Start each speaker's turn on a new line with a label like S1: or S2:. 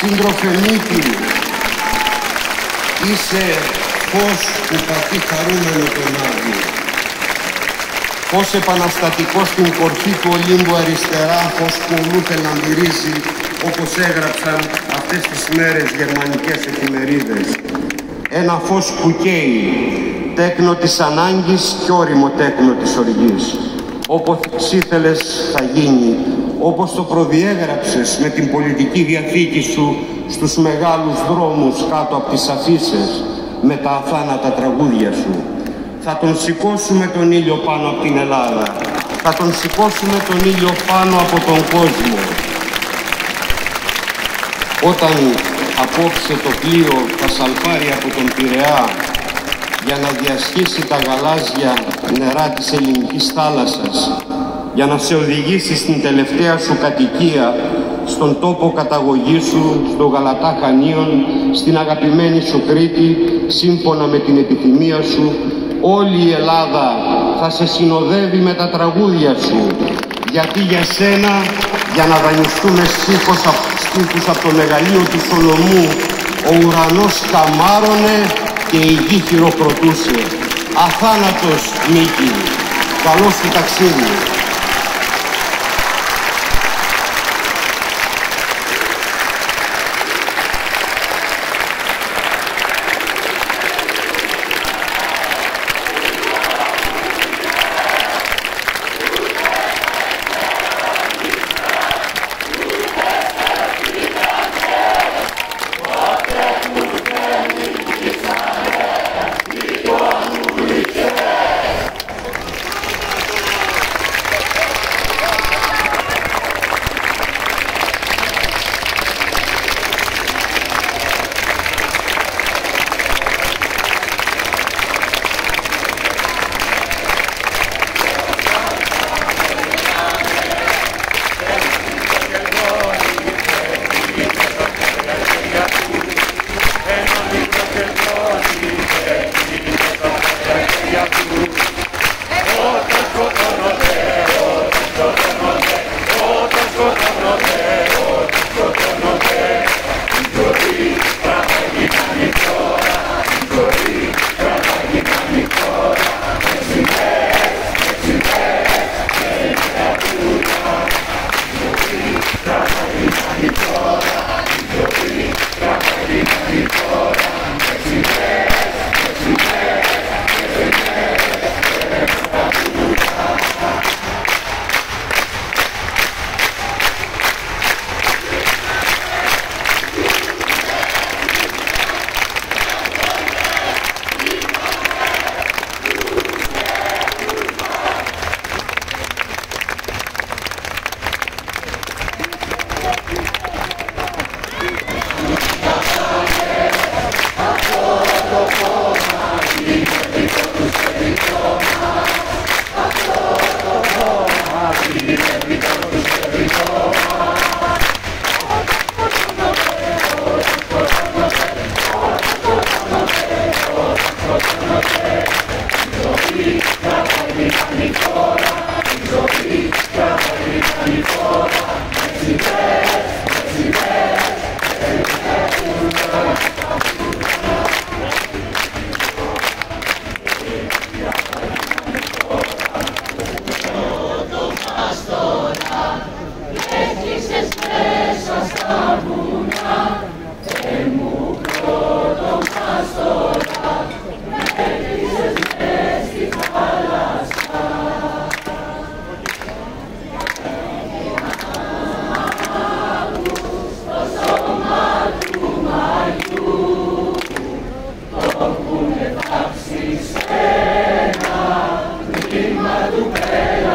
S1: Σύντροφε Μίκη, είσαι φως που πατεί χαρούμενο τον Άδη. Φως επαναστατικός στην κορφή του Ολύμπου αριστερά, φως που ολούθε να μυρίζει, όπως έγραψαν αυτές τις μέρες γερμανικές εφημερίδες. Ένα φως που καίει, τέκνο της ανάγκης και όριμο τέκνο της οργής. Όπως ήθελες θα γίνει, όπως το προδιέγραψες με την πολιτική διαθήκη σου στους μεγάλους δρόμους κάτω από τις αφήσεις με τα αθάνατα τραγούδια σου. Θα τον σηκώσουμε τον ήλιο πάνω από την Ελλάδα. Θα τον σηκώσουμε τον ήλιο πάνω από τον κόσμο. Όταν απόψε το πλοίο θα σαλπάρει από τον Πειραιά για να διασχίσει τα γαλάζια νερά της ελληνικής θάλασσας για να σε οδηγήσεις στην τελευταία σου κατοικία, στον τόπο καταγωγής σου, στο Γαλατά Χανίων, στην αγαπημένη σου Κρήτη, σύμφωνα με την επιθυμία σου, όλη η Ελλάδα θα σε συνοδεύει με τα τραγούδια σου, γιατί για σένα, για να δανειστούμε στίχους από το μεγαλείο του Σολομού, ο ουρανός καμάρωνε και η γη χειροκροτούσε. Αθάνατος Μίκη, καλός σου ταξίδι. do.